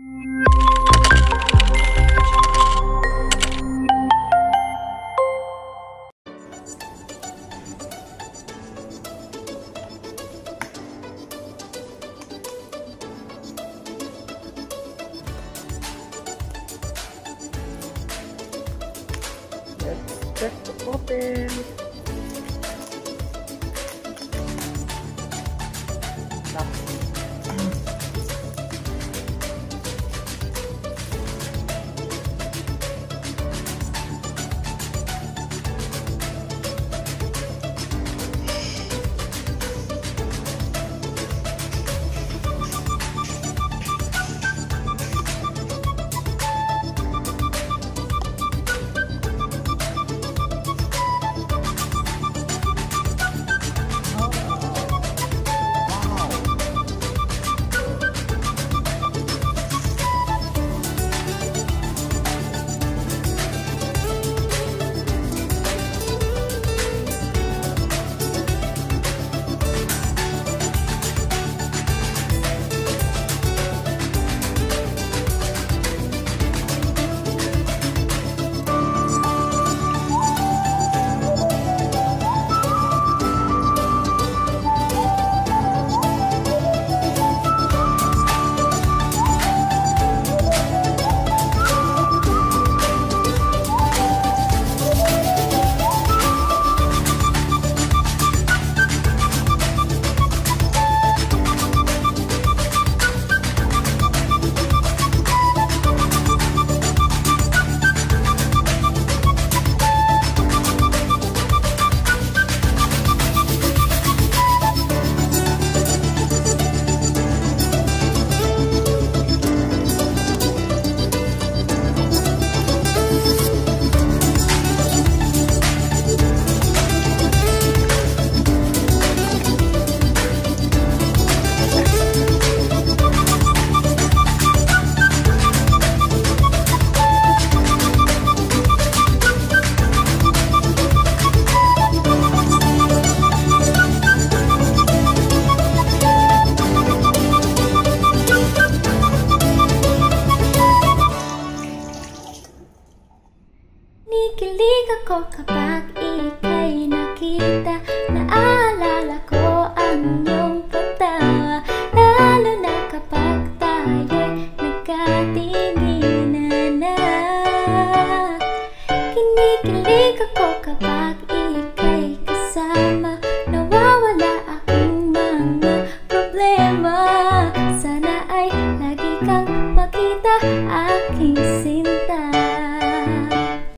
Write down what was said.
Let's check to open. Ako kapag ika'y nakita. Naalala ko ang iyong pagtawa Lalo na kapag tayo'y nagkatinginan na. Kinikilig